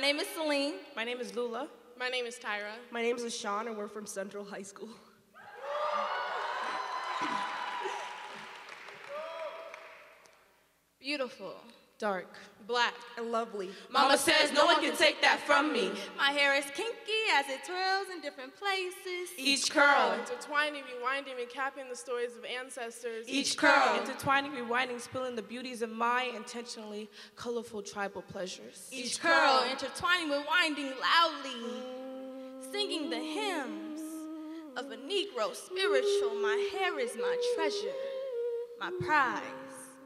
name is Celine. My name is Lula. My name is Tyra. My name is Ashawn, and we're from Central High School. Beautiful. Dark. Black. And lovely. Mama says no one can take that from me. My hair is kinky as it twirls in different places. Each curl. Intertwining, rewinding, recapping the stories of ancestors. Each curl. Intertwining, rewinding, spilling the beauties of my intentionally colorful tribal pleasures. Each curl intertwining rewinding loudly, singing the hymns of a Negro spiritual. My hair is my treasure, my prize,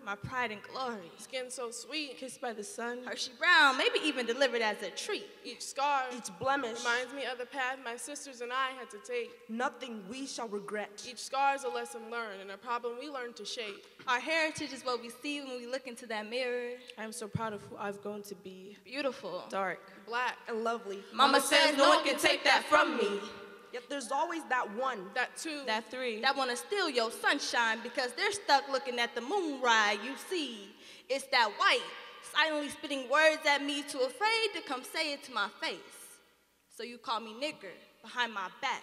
my pride and glory. Skin so sweet. Kissed by the sun. Hershey Brown, maybe even delivered as a treat. Each scar Each blemish, reminds me of the path my sisters and I had to take. nothing we shall regret. Each scar is a lesson learned and a problem we learn to shape. Our heritage is what we see when we look into that mirror. I am so proud of who I've grown to be. Beautiful. Dark. Black. And lovely. Mama says no one can take that from me. Yet there's always that one. That two. That three. That wanna steal your sunshine because they're stuck looking at the moon ride. You see, it's that white, silently spitting words at me, too afraid to come say it to my face. So you call me nigger behind my back.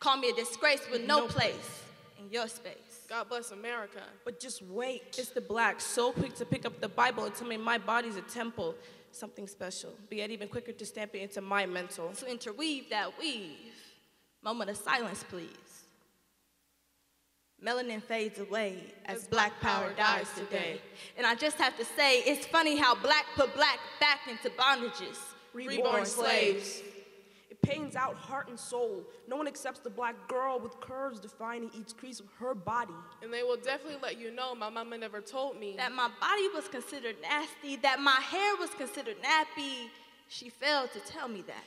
Call me a disgrace with no, No place in your space. God bless America. But just wait. It's the black, so quick to pick up the Bible and tell me my body's a temple, something special. But yet even quicker to stamp it into my mental. To interweave that weave. Moment of silence, please. Melanin fades away as black power dies today. And I just have to say, it's funny how black put black back into bondages. Reborn slaves. It pains out heart and soul. No one accepts the black girl with curves defining each crease of her body. And they will definitely let you know my mama never told me. That my body was considered nasty, that my hair was considered nappy. She failed to tell me that.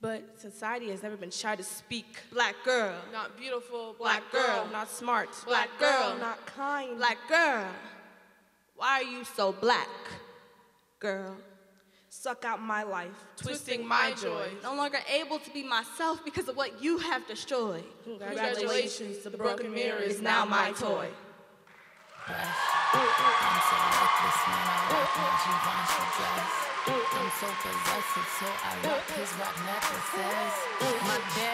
But society has never been shy to speak. Black girl, Not beautiful, Black black, girl. girl. Not smart. black girl, Not kind. black girl. Why are you so black, girl? Suck out my life. Twisting my joy. No longer able to be myself because of what you have destroyed. Congratulations, the broken mirror is now my toy. I'm so I'm so possessive, so I rock his rock necklaces. My daddy